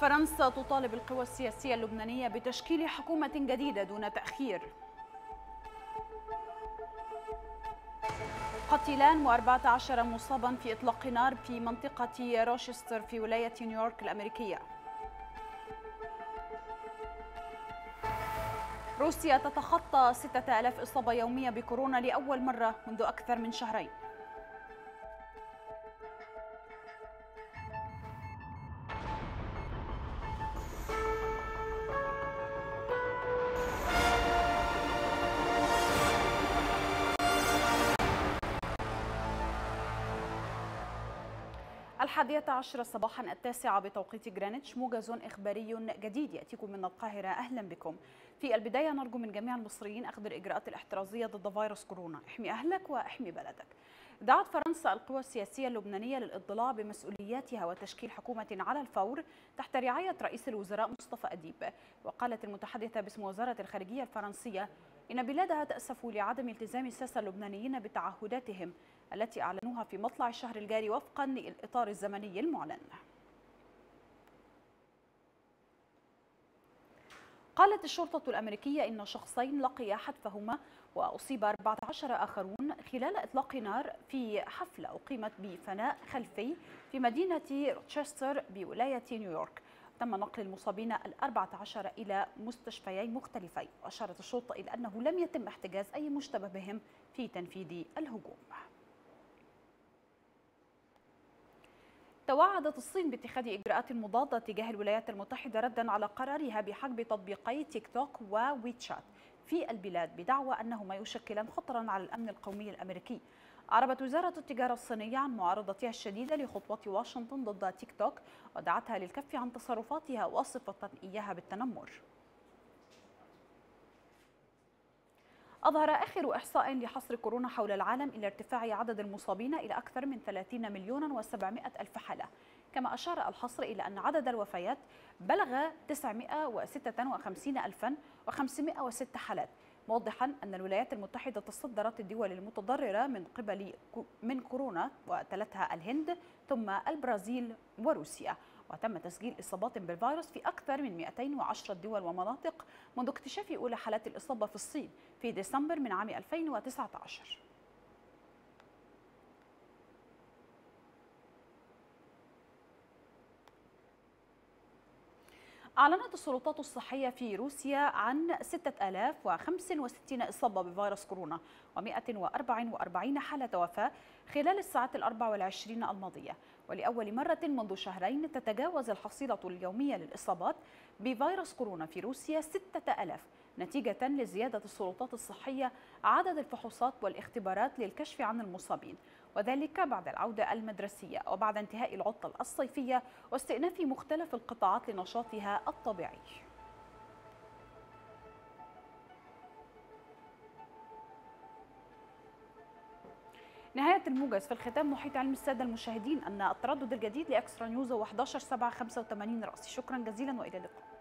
فرنسا تطالب القوى السياسية اللبنانية بتشكيل حكومة جديدة دون تأخير. قتيلان و14 مصابا في إطلاق نار في منطقة روشستر في ولاية نيويورك الأمريكية. روسيا تتخطى 6000 إصابة يومية بكورونا لأول مرة منذ أكثر من شهرين. الحادية عشرة صباحا التاسعة بتوقيت جرينتش موجز إخباري جديد يأتيكم من القاهرة. أهلا بكم. في البداية نرجو من جميع المصريين أخذ الإجراءات الاحترازية ضد فيروس كورونا. احمي أهلك وأحمي بلدك. دعت فرنسا القوى السياسية اللبنانية للإضلاع بمسؤولياتها وتشكيل حكومة على الفور تحت رعاية رئيس الوزراء مصطفى أديب. وقالت المتحدثة باسم وزارة الخارجية الفرنسية إن بلادها تأسف لعدم التزام الساسة اللبنانيين بتعهداتهم التي أعلنوها في مطلع الشهر الجاري وفقا للإطار الزمني المعلن. قالت الشرطة الأمريكية إن شخصين لقيا حتفهما وأصيب 14 آخرون خلال إطلاق نار في حفلة أقيمت بفناء خلفي في مدينة روتشستر بولاية نيويورك. تم نقل المصابين الأربعة عشر إلى مستشفيين مختلفين وأشارت الشرطة إلى أنه لم يتم احتجاز أي مشتبه بهم في تنفيذ الهجوم. توعدت الصين باتخاذ إجراءات مضادة تجاه الولايات المتحدة ردا على قرارها بحجب تطبيقي تيك توك وويتشات. في البلاد بدعوى أنهما يشكلان خطرا على الأمن القومي الأمريكي. أعربت وزارة التجارة الصينية عن معارضتها الشديدة لخطوة واشنطن ضد تيك توك ودعتها للكف عن تصرفاتها واصفة إياها بالتنمر. أظهر آخر إحصاء لحصر كورونا حول العالم إلى ارتفاع عدد المصابين إلى أكثر من 30 مليون و700 ألف حالة. كما أشار الحصر إلى أن عدد الوفيات بلغ 956 ألفا و506 حالات موضحا أن الولايات المتحدة تصدرت الدول المتضررة من قبل من كورونا وتلتها الهند ثم البرازيل وروسيا. وتم تسجيل إصابات بالفيروس في أكثر من 210 دول ومناطق منذ اكتشاف أولى حالات الإصابة في الصين في ديسمبر من عام 2019 أعلنت السلطات الصحية في روسيا عن 6065 إصابة بفيروس كورونا و144 حالة وفاة خلال الساعات الأربع والعشرين الماضية. ولأول مرة منذ شهرين تتجاوز الحصيلة اليومية للإصابات بفيروس كورونا في روسيا 6000 نتيجة لزيادة السلطات الصحية عدد الفحوصات والاختبارات للكشف عن المصابين. وذلك بعد العودة المدرسية وبعد انتهاء العطلة الصيفية واستئناف مختلف القطاعات لنشاطها الطبيعي. نهاية الموجز في الختام محيط علم السادة المشاهدين أن التردد الجديد لأكسترا نيوز هو 11 7 85 رأسي. شكرا جزيلا وإلى اللقاء.